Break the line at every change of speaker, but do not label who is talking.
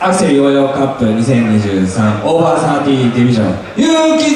アクセルヨーヨーカップ2023オーバーサーティーディビジョンゆうき